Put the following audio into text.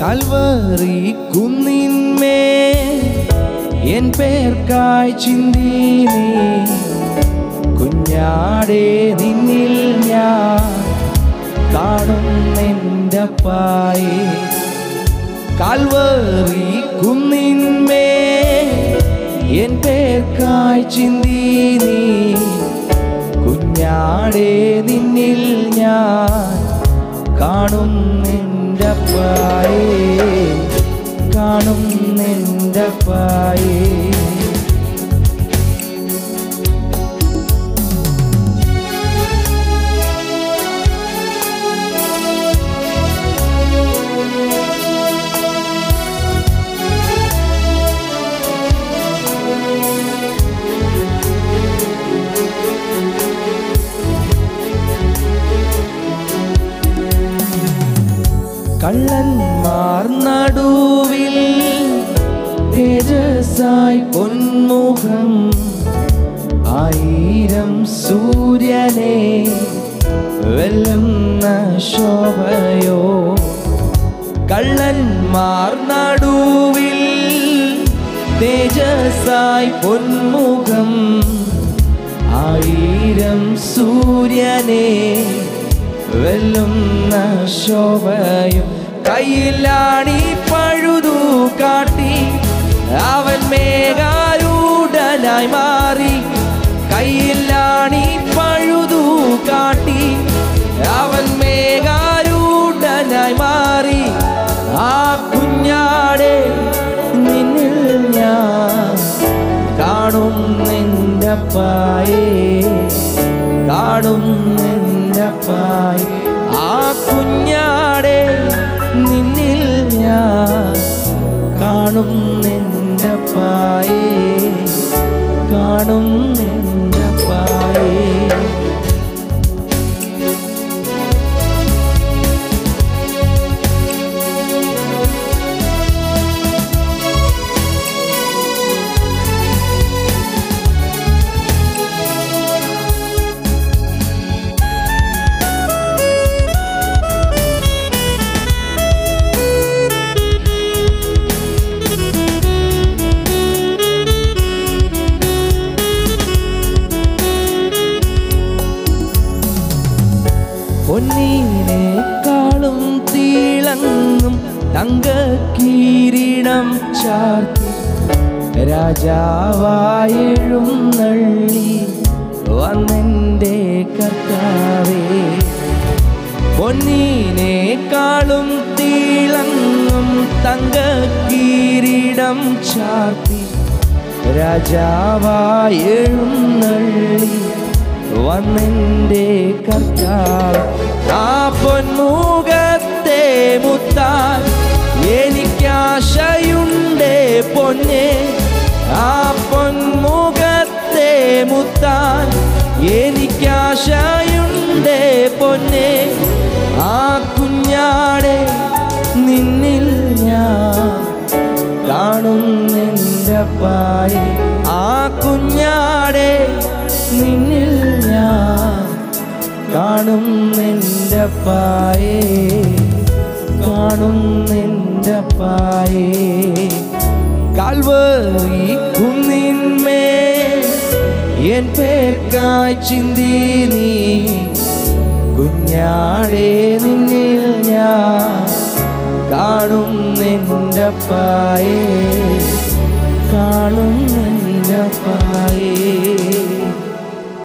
Kalvari കുന്നിന്മേ N പേർക്കായി ചിന്തീനീ. കുഞ്ഞാടേ നിന്നിൽ ഞാൻ കാണുന്നെന്റെ പായി കൽവറി കുന്നിന്മേ എൻ പേർക്കായി ചിന്തീനീ. കുഞ്ഞാടേ നിന്നിൽ ഞാൻ കാണുന്നെൻ പായേ കാണും നിന്റെ പായേ. കള്ളന്മാർ നടുവിൽ തേജസായി പൊന്മുഖം ആയിരം സൂര്യനെ വെല്ലുന്ന ശോഭയോ? കള്ളന്മാർ നടുവിൽ തേജസായി പൊന്മുഖം ആയിരം സൂര്യനെ വെല്ലുന്ന ശോഭയും കയ്യിലാണി പഴുതു കാട്ടി. അവൻ മേഘാരൂഢനായി മാറി. കയ്യിലാണി പഴുതു കാട്ടി. അവൻ മേഘാരൂഢനായി മാറി. ആ കുഞ്ഞാടെ നിന്നിൽ ഞാൻ കാണും നിന്റെ പായേ കാണും നിന്റെ പായേ ആ കുഞ്ഞാടെ പൊന്നീനേക്കാളും തീളങ്ങും തങ്ക കിരീടം ചാർത്തി. രാജാവായെഴും നള്ളി വന്നെന്റെ കർത്താവേ. പൊന്നീനേക്കാളും തീളങ്ങും തങ്ക കിരീടം ചാർത്തി. രാജാവായെഴും നള്ളി വന്നെന്റെ കർത്താവ്. എനിക്കാശയുണ്ടേ പൊന്നെ. ആ പൊന്മുഖത്തെ മുത്താൻ എനിക്കാശയുണ്ടേ പൊന്നെ. ആ കുഞ്ഞാടെ നിന്നിൽ ഞാൻ കാണും പായ പായി ആ കുഞ്ഞാടെ നിന്നിൽ ഞാൻ കാണും നിന്റെ രാജപ്പായേ കാൽവറി കുന്നിന്മേ എൻ പേർക്കായി ചിന്തി നീ. കുഞ്ഞാടേ നിന്നിൽ ഞാൻ കാണും നിന്റെ പായേ കാണും നിന്റെ പായേ